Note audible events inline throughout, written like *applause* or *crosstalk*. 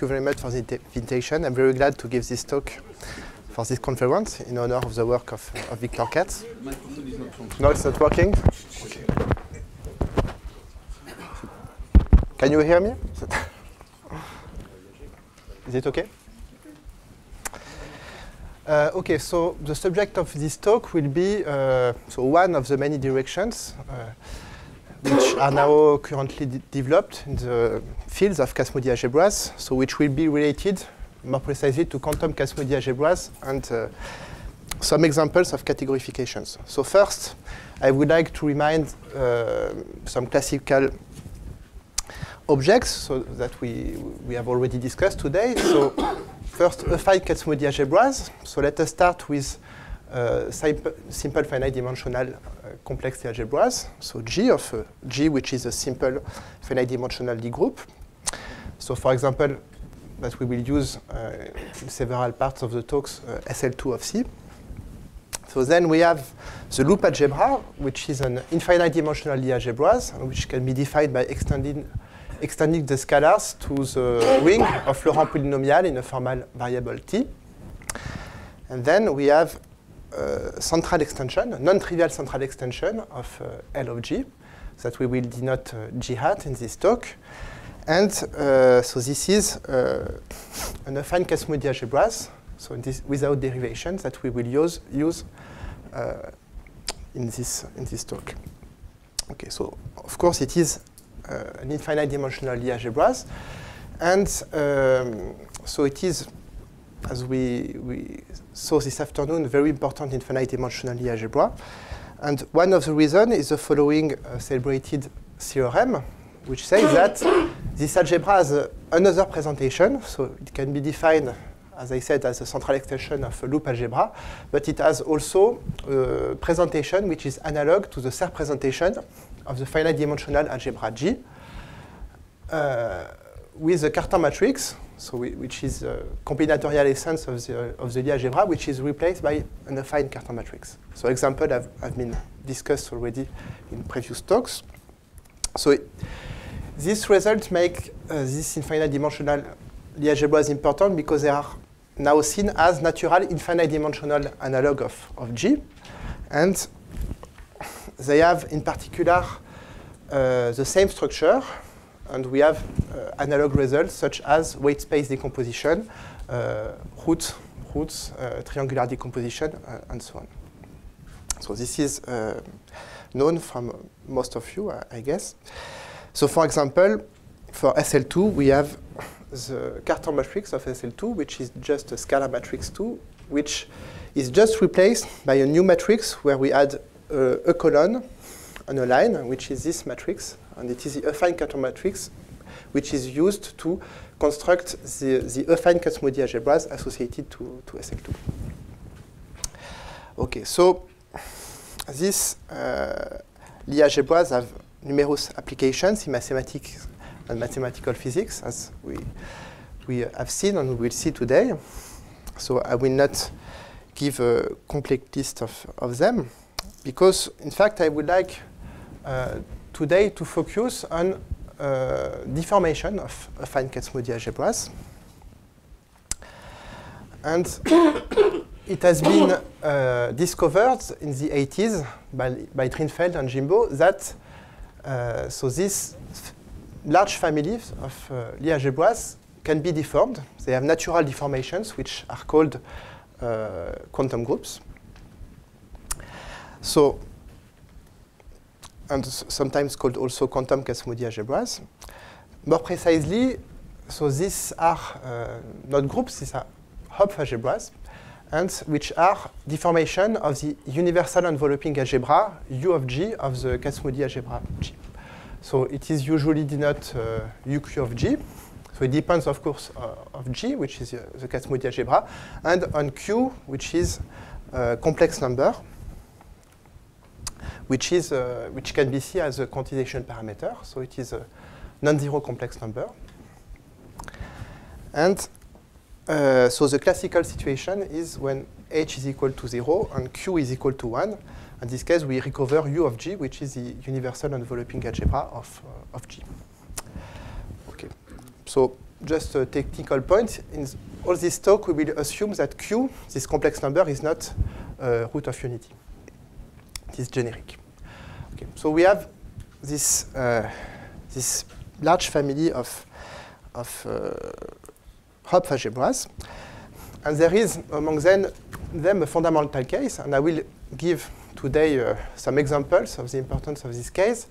thank you very much for the invitation. I'm very glad to give this talk for this conference in honor of the work of, of Victor Kac. No, it's not working. Okay. Can you hear me? Is it okay? Uh, okay, so the subject of this talk will be uh, so one of the many directions uh, are now currently de developed in the fields of Kac-Moody algebras, so which will be related more precisely to quantum Kac-Moody algebras and uh, some examples of categorifications. So first, I would like to remind uh, some classical objects so that we, we have already discussed today. So *coughs* first, affine Kac-Moody algebras. So let us start with uh, simple, simple finite dimensional complex algebras. So G of uh, G, which is a simple finite dimensional Lie group. So for example, that we will use uh, in several parts of the talks uh, SL2 of C. So then we have the loop algebra, which is an infinite dimensional Lie algebras, which can be defined by extending extending the scalars to the ring of Laurent polynomial in a formal variable t. And then we have central extension, non-trivial central extension of uh, L of G that we will denote uh, G hat in this talk. And uh, so this is uh, an affine Kac-Moody algebras, so this, without derivations that we will use, use uh, in, this, in this talk. Okay, so of course it is uh, an infinite dimensional algebras. And um, so it is, as we, we saw this afternoon, very important infinite dimensional algebra. And one of the reasons is the following uh, celebrated theorem, which says that this algebra has uh, another presentation. So it can be defined, as I said, as a central extension of a loop algebra, but it has also a presentation which is analog to the Serre presentation of the finite dimensional algebra G uh, with the Cartan matrix, so we, which is a combinatorial essence of the, of the Lie algebra, which is replaced by an affine Cartan matrix. So example have, have been discussed already in previous talks. So it, these results make uh, this infinite dimensional Lie algebras important because they are now seen as natural infinite dimensional analog of, of G. And they have in particular uh, the same structure, and we have uh, analog results such as weight space decomposition, uh, root, roots, uh, triangular decomposition, uh, and so on. So this is uh, known from most of you, I guess. So for example, for SL2, we have the Cartan matrix of SL2, which is just a scalar matrix 2, which is just replaced by a new matrix where we add a column on a line, which is this matrix, and it is the affine Cartan matrix, which is used to construct the, the affine Kac-Moody algebras associated to, to SL2. Okay, so these uh, Lie algebras have numerous applications in mathematics and mathematical physics, as we, we have seen and we will see today. So I will not give a complete list of, of them, because in fact I would like uh, today to focus on uh, deformation of affine Kac-Moody algebras. And *coughs* it has been uh, discovered in the 80s by, by Drinfeld and Jimbo that uh, so this large families of uh, Lie algebras can be deformed. They have natural deformations, which are called uh, quantum groups. So, and sometimes called also quantum Kac-Moody algebras. More precisely, so these are uh, not groups, these are Hopf algebras, and which are deformation of the universal enveloping algebra U of G of the Kac-Moody algebra G. So it is usually denoted uh, UQ of G. So it depends, of course, uh, of G, which is uh, the Kac-Moody algebra, and on Q, which is a complex number, which, is, uh, which can be seen as a quantization parameter. So it is a non-zero complex number. And uh, so the classical situation is when h is equal to 0 and q is equal to 1. In this case, we recover u of g, which is the universal enveloping algebra of, uh, of g. Okay. So just a technical point. In all this talk, we will assume that Q, this complex number, is not a root of unity. It is generic. Okay. So we have this, uh, this large family of, of uh, algebras. And there is among them, them a fundamental case, and I will give today uh, some examples of the importance of this case.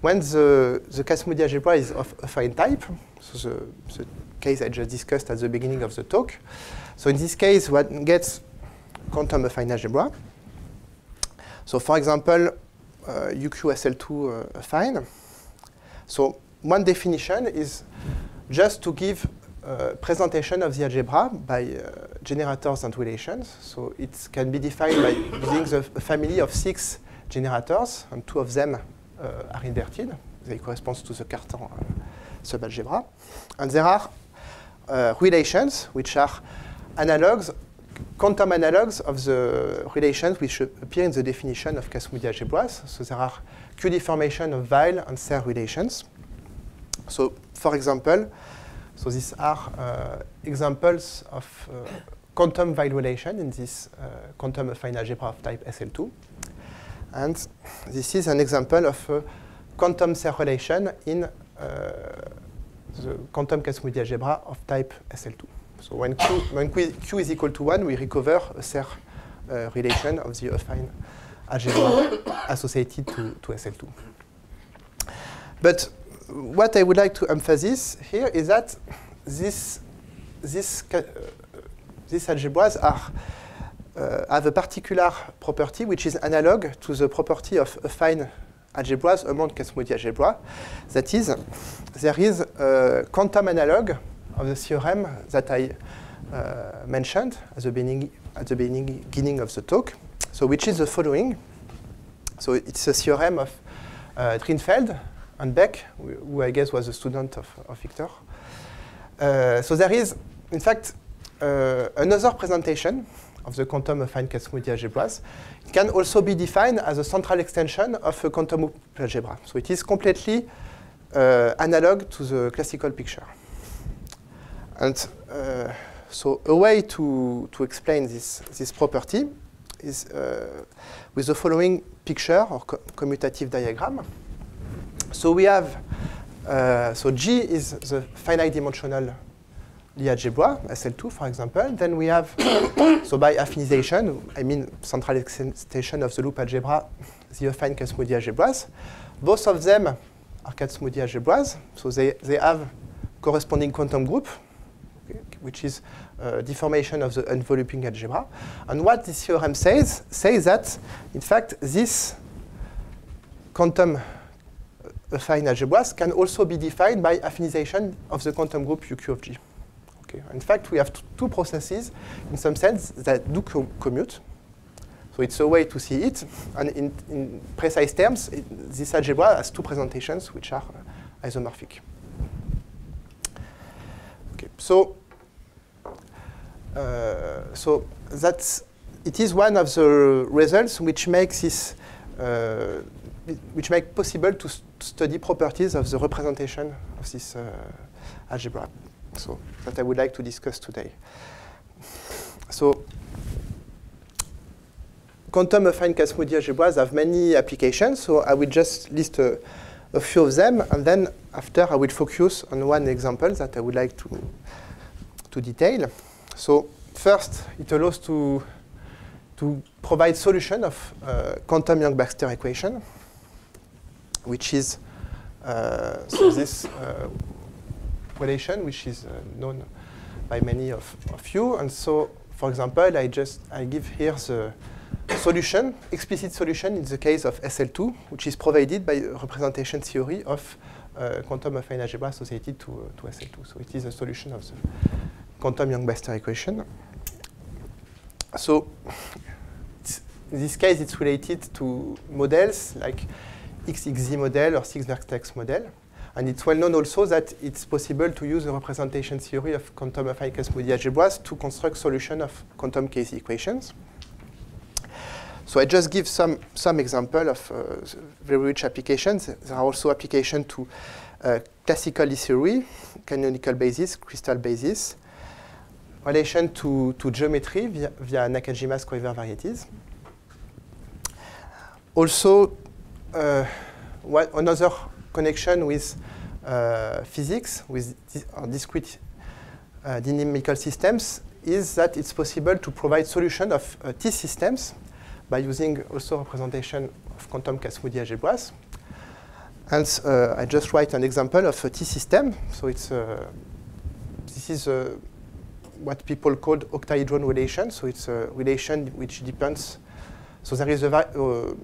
When the, the Kac-Moody algebra is of affine type, so the, the case I just discussed at the beginning of the talk. So in this case, one gets quantum affine algebra. So for example, UQSL2 uh, affine. So one definition is just to give uh, presentation of the algebra by uh, generators and relations. So it can be defined by using the family of six generators, and two of them uh, are inverted. They correspond to the Cartan uh, subalgebra. And there are uh, relations which are analogs, quantum analogs of the relations which appear in the definition of Cas-Moody algebras. So there are Q deformation of Weil and Serre relations. So for example, so these are uh, examples of uh, quantum Weil relation in this uh, quantum affine algebra of type SL2. And this is an example of a quantum Serre relation in the quantum Cas-Moody algebra of type SL2. So when Q, when Q, is equal to 1, we recover a Serre uh, relation of the affine algebra associated to, to SL2. But what I would like to emphasize here is that this, this, uh, these algebras are, uh, have a particular property which is analog to the property of affine algebras among Kac-Moody algebra. That is, there is a quantum analog of the theorem that I uh, mentioned at the, beginning, at the beginning of the talk, so which is the following. So it's a theorem of uh, Drinfeld and Beck, who I guess was a student of, of Victor. Uh, so there is, in fact, uh, another presentation of the quantum affine Kac-Moody algebras. It can also be defined as a central extension of a quantum algebra. So it is completely uh, analog to the classical picture. And uh, so a way to, to explain this, this property is uh, with the following picture or co commutative diagram. So we have, uh, so G is the finite dimensional Lie algebra, SL2 for example. Then we have, *coughs* so by affinization, I mean central extension of the loop algebra, *laughs* the affine Kac-Moody algebras. Both of them are Kac-Moody algebras, so they, they have corresponding quantum group, which is uh, deformation of the enveloping algebra. And what this theorem says, says that, in fact, this quantum affine algebras can also be defined by affinization of the quantum group UQ of G. Okay. In fact, we have two processes, in some sense, that do co commute. So it's a way to see it. And in, in precise terms, it, this algebra has two presentations which are uh, isomorphic. Okay. So, uh, so that's it is one of the results which makes this uh, which make possible to st study properties of the representation of this uh, algebra so that I would like to discuss today. So quantum affine Kac-Moody algebras have many applications, so I will just list a, a, few of them, and then after I will focus on one example that I would like to, to detail. So first, it allows to, to provide solution of uh, quantum Yang-Baxter equation, which is uh, so this uh, relation, which is uh, known by many of, of you. And so, for example, I just I give here the solution, explicit solution in the case of SL2, which is provided by representation theory of uh, quantum affine algebra associated to, uh, to SL2. So it is a solution of the quantum Yang-Baxter equation. So in this case, it's related to models like XXZ model or six-vertex model. And it's well known also that it's possible to use the representation theory of quantum affine Kac-Moody algebras to construct solution of quantum case equations. So I just give some, some example of uh, very rich applications. There are also applications to uh, classical theory, canonical basis, crystal basis, relation to, to geometry via, via Nakajima's quiver varieties. Also, uh, another connection with uh, physics, with uh, discrete uh, dynamical systems, is that it's possible to provide solution of uh, T systems by using also representation of quantum Kac-Moody algebras. And uh, I just write an example of a T system. So it's this is what people call octahedron relation. So it's a relation which depends. So there is a uh,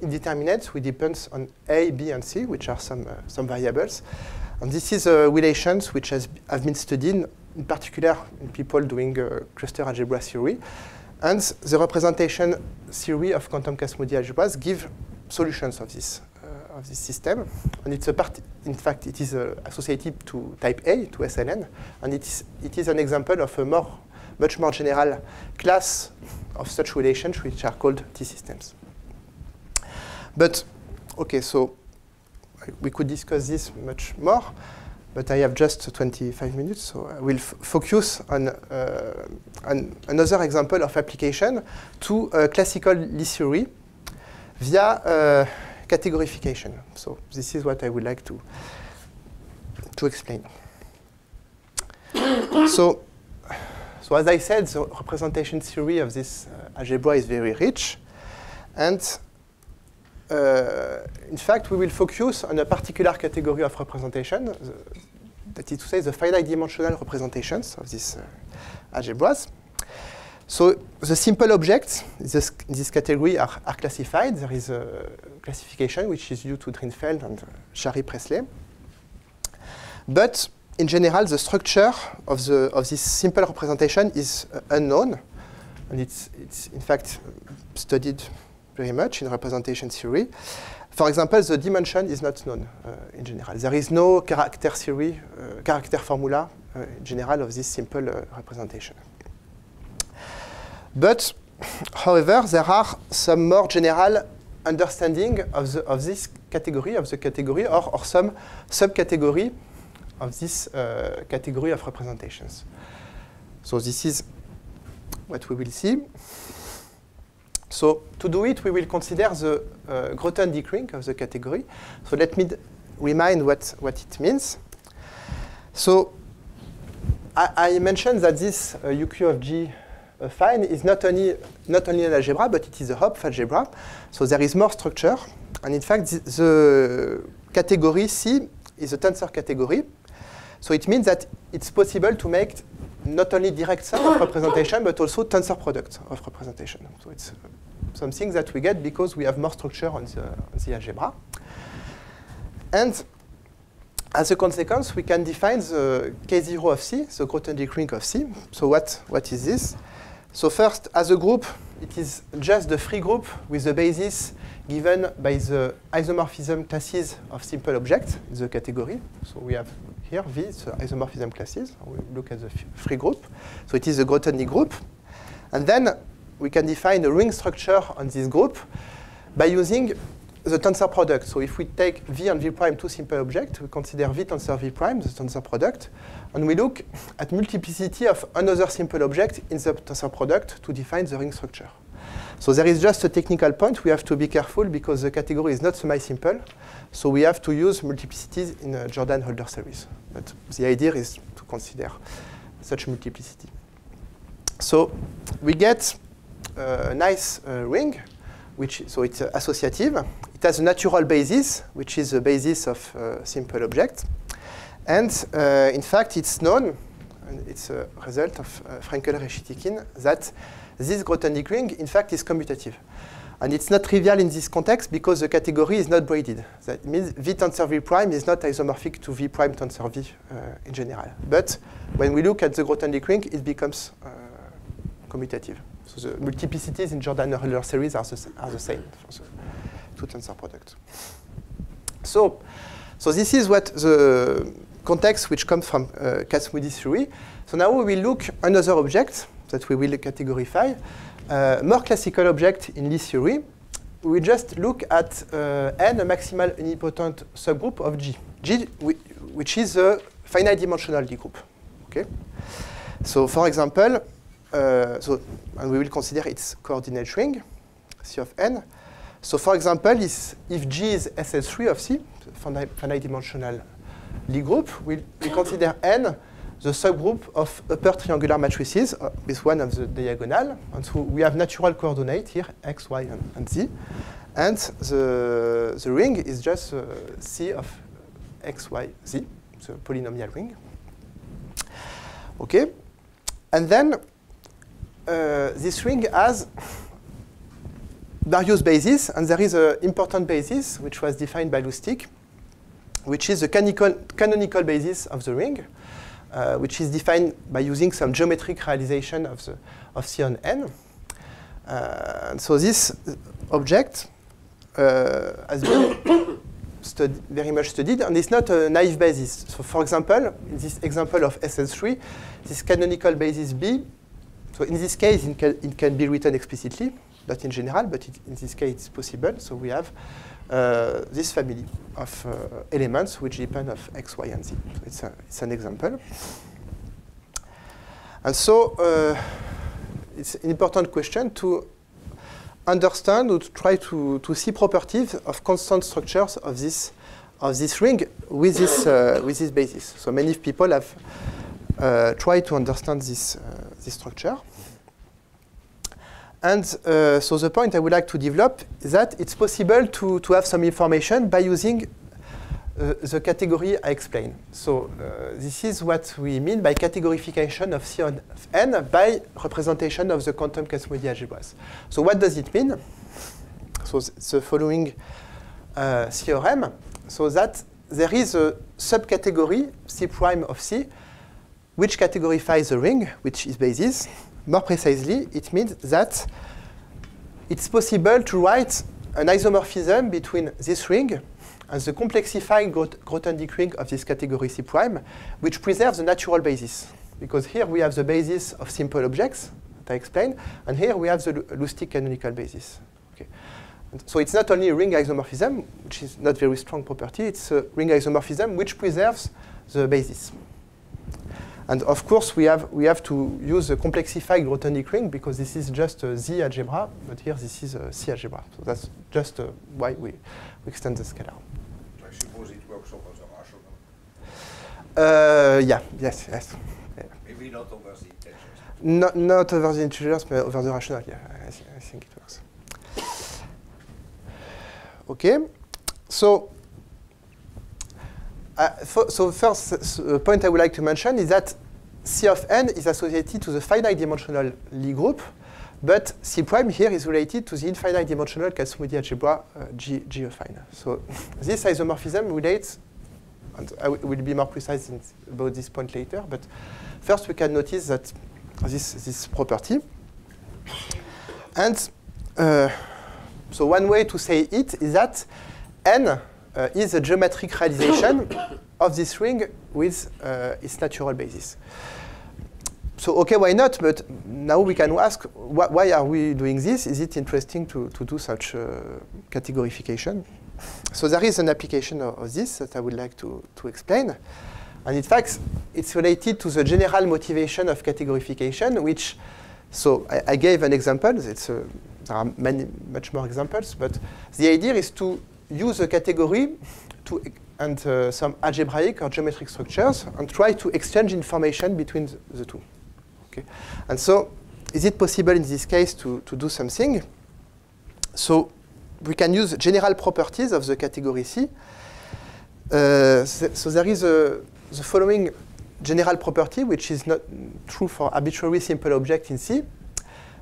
indeterminate which depends on A, B, and C, which are some, uh, some variables. And this is a relations which has have been studied in particular in people doing uh, cluster algebra theory. And the representation theory of quantum Kac-Moody algebras give solutions of this of this system. And it's a part, in fact, it is uh, associated to type A, to SLN, and it is, it is an example of a more, much more general class of such relations which are called T-systems. But, okay, so we could discuss this much more, but I have just 25 minutes, so I will focus on, uh, on, another example of application to uh, classical Lie theory via categorification. So this is what I would like to, to explain. so, so as I said, the representation theory of this uh, algebra is very rich. And uh, in fact, we will focus on a particular category of representation, the, that is to say the finite dimensional representations of these uh, algebras. So the simple objects in this, this category are, are, classified. There is a classification which is due to Drinfeld and uh, Chari-Pressley. But in general, the structure of, the, of this simple representation is uh, unknown. And it's, it's in fact studied very much in representation theory. For example, the dimension is not known uh, in general. There is no character theory, uh, character formula uh, in general of this simple uh, representation. But, however, there are some more general understanding of, the, of this category, of the category, or, or some subcategory of this uh, category of representations. So this is what we will see. So to do it, we will consider the uh, Grothendieck of the category. So let me remind what, what it means. So I, I mentioned that this uh, UQ of G uh, fine is not only, not only an algebra, but it is a Hopf algebra. So there is more structure. And in fact, the, category C is a tensor category. So it means that it's possible to make not only direct sum of representation, but also tensor product of representation. So it's something that we get because we have more structure on the, on the algebra. And as a consequence, we can define the K0 of C, the Grothendieck ring of C. So what, what is this? So first, as a group, it is just the free group with the basis given by the isomorphism classes of simple objects in the category. So we have here V, the isomorphism classes. We look at the free group. So it is the Grothendieck group. And then we can define a ring structure on this group by using the tensor product. So if we take V and V prime, two simple objects, we consider V tensor V prime, the tensor product, and we look at multiplicity of another simple object in the tensor product to define the ring structure. So there is just a technical point. We have to be careful because the category is not semi-simple. So we have to use multiplicities in a Jordan-Holder series. But the idea is to consider such multiplicity. So we get a nice uh, ring, which so it's uh, associative. It has a natural basis, which is the basis of uh, simple objects. And uh, in fact, it's known, it's a result of uh, Frenkel Reshetikhin, that this Grothendieck ring, in fact, is commutative. And it's not trivial in this context because the category is not braided. That means V tensor V prime is not isomorphic to V prime tensor V uh, in general. But when we look at the Grothendieck ring, it becomes uh, commutative. So the multiplicities in Jordan-Holder series are the, are the same for the two tensor product. So, so this is what the context which comes from uh, Kac-Moody theory. So now we will look another object that we will categorify, uh, more classical object in Lie theory. We just look at uh, n, a maximal unipotent subgroup of G. G, which is a finite dimensional Lie group. Okay? So for example, uh, so and we will consider its coordinate ring, C of n. So for example, if G is SL3 of C, finite, dimensional Lie group, we, we consider n the subgroup of upper triangular matrices uh, with one of the diagonal. And so we have natural coordinate here, x, y, and, and z. And the, the ring is just uh, C of x, y, z, the polynomial ring. Okay. And then this ring has various bases, and there is an important basis which was defined by Lusztig, which is the canonical, canonical basis of the ring, uh, which is defined by using some geometric realization of, the, of C on n. Uh, and so this object uh, has been *coughs* very much studied, and it's not a naive basis. So for example, in this example of SL3, this canonical basis B, so in this case, it can, it can be written explicitly, not in general, but it, in this case it's possible. So we have uh, this family of uh, elements which depend of x, y, and z. So it's, a, it's an example. And so uh, it's an important question to understand or to try to, to see properties of constant structures of this of this ring with this uh, with this basis. So many people have uh, tried to understand this uh, this structure. And uh, so the point I would like to develop is that it's possible to, to have some information by using uh, the category I explained. So uh, this is what we mean by categorification of C on n by representation of the quantum Kac-Moody algebras. So what does it mean? So the following uh, theorem, so that there is a subcategory C prime of C, which categorifies the ring, which is basis, more precisely, it means that it's possible to write an isomorphism between this ring and the complexified Grothendieck ring of this category C prime, which preserves the natural basis. Because here we have the basis of simple objects that I explained, and here we have the Lusztig canonical basis. Okay. so it's not only a ring isomorphism, which is not very strong property, it's a ring isomorphism which preserves the basis. And of course, we have, we have to use a complexified Grothendieck ring because this is just a Z algebra, but here this is a C algebra. So that's just uh, why we, we extend the scalar. I suppose it works as a rational. Uh, yeah, yes, yes. Yeah. Maybe not over the integers. Not, not over the integers, but over the rational, yeah, I, th I think it works. Okay, so uh, so first uh, point I would like to mention is that C of n is associated to the finite dimensional Lie group, but C prime here is related to the infinite dimensional Kac-Moody algebra uh, G, G affine. So *laughs* this isomorphism relates, and I will be more precise about this point later, but first we can notice that this, this property. And uh, so one way to say it is that n uh, is a geometric realization of this ring with uh, its natural basis. So, okay, why not? But now we can ask, wh why are we doing this? Is it interesting to, to do such uh, categorification? So there is an application of, of, this that I would like to, to explain. And in fact, it's related to the general motivation of categorification, which, so I, I gave an example. It's a, there are many, much more examples, but the idea is to use a category to, and uh, some algebraic or geometric structures and try to exchange information between the, two. Okay? And so is it possible in this case to, to do something? So we can use general properties of the category C. Uh, so there is a, the following general property, which is not true for arbitrary simple object in C,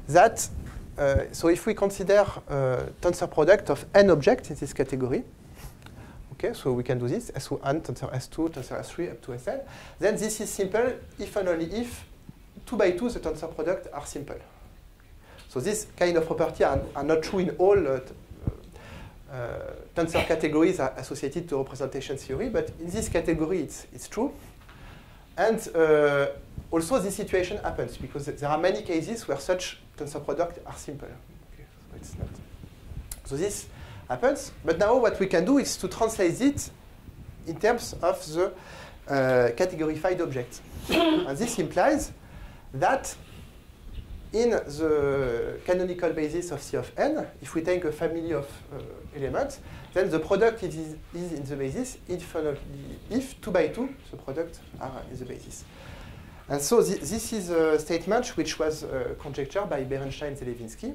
that uh, so if we consider uh, tensor product of n objects in this category, okay, so we can do this, S1, tensor S2, tensor S3, up to Sn, then this is simple if and only if 2 by 2 the tensor product are simple. So this kind of property are, are not true in all uh, uh, tensor categories associated to representation theory, but in this category it's, it's true. And uh, also this situation happens because there are many cases where such tensor products are simple. Okay, so it's not. So this happens, but now what we can do is to translate it in terms of the uh, categorified object. *coughs* and this implies that in the canonical basis of C of n, if we take a family of uh, elements, then the product is, is in the basis if, if 2 by 2, the product are in the basis. And so thi this is a statement which was uh, conjectured by Berenstein Zelevinsky,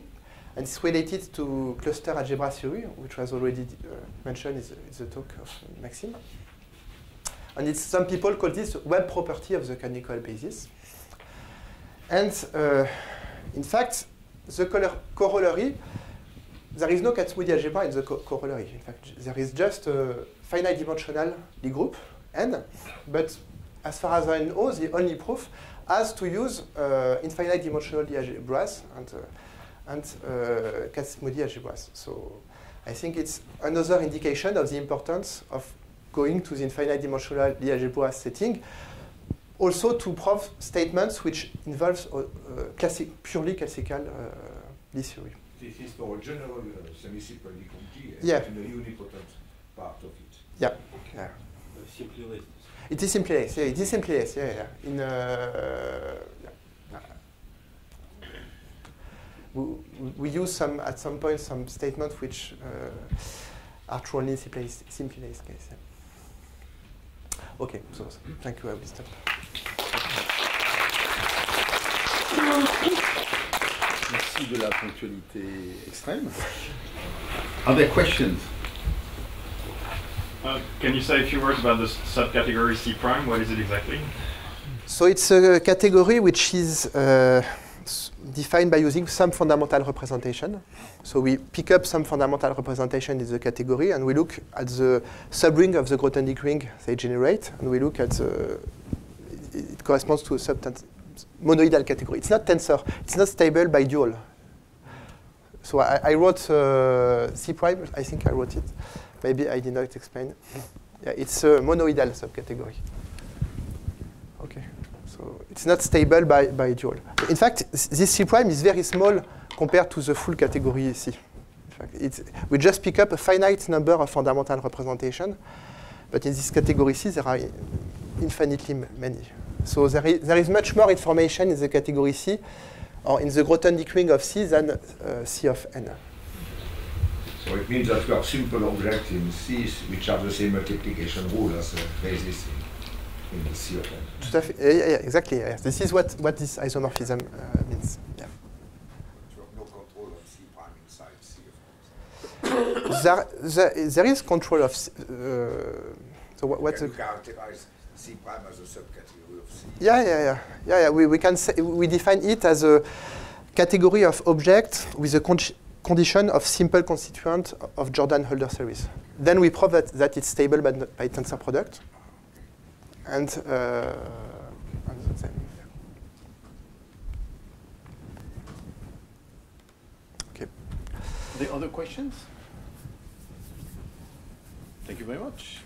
and it's related to cluster algebra theory, which was already uh, mentioned in the, talk of Maxim. And some people call this web property of the canonical basis. And uh, in fact, the corollary, there is no Kac-Moody algebra in the co corollary. In fact, there is just a finite dimensional Lie group, n, but as far as I know, the only proof has to use uh, infinite dimensional algebras and, uh, and uh, Kac-Moody algebras. So I think it's another indication of the importance of going to the infinite dimensional algebra setting also to prove statements which involve uh, classic, purely classical uh, theory. This is for a general uh, semi-simple Lie yeah. in the unipotent part of it. Yeah. yeah. It is simply laced. Yeah, it is simply laced. Yeah, yeah. In uh. We, we use some at some point some statements which uh, are only in simply, simply laced case. Yeah. Okay, so thank you. I will stop. Merci de la ponctualité extrême. Are there questions? Uh, can you say a few words about the subcategory C prime? What is it exactly? So it's a category which is uh, defined by using some fundamental representation. So we pick up some fundamental representation in the category and we look at the subring of the Grothendieck ring they generate and we look at the, it corresponds to a sub monoidal category. It's not tensor, it's not stable by dual. So I, I wrote uh, C prime, I think I wrote it. Maybe I did not explain. Yeah, it's a monoidal subcategory. Okay. So it's not stable by, by dual. In fact, this C prime is very small compared to the full category C. In fact, we just pick up a finite number of fundamental representation, but in this category C, there are infinitely many. So there is, there is much more information in the category C, or in the Grothendieck ring of C than uh, C of n. So it means that we have simple objects in C which have the same multiplication rule as the basis in, in the C of n. Tout à fait. Yeah, yeah, exactly. Yeah. This is what, what this isomorphism uh, means. Yeah. You have no control of C prime inside C of n. *coughs* there, there, there is control of. Uh, so what, what's Can you characterize C prime as a subcategory of C? Yeah, yeah, yeah, yeah, yeah. We, we can say we define it as a category of objects with a con condition of simple constituent of Jordan-Holder series. Then we prove that, that it's stable by, by tensor product. And, uh, okay. The other questions? Thank you very much.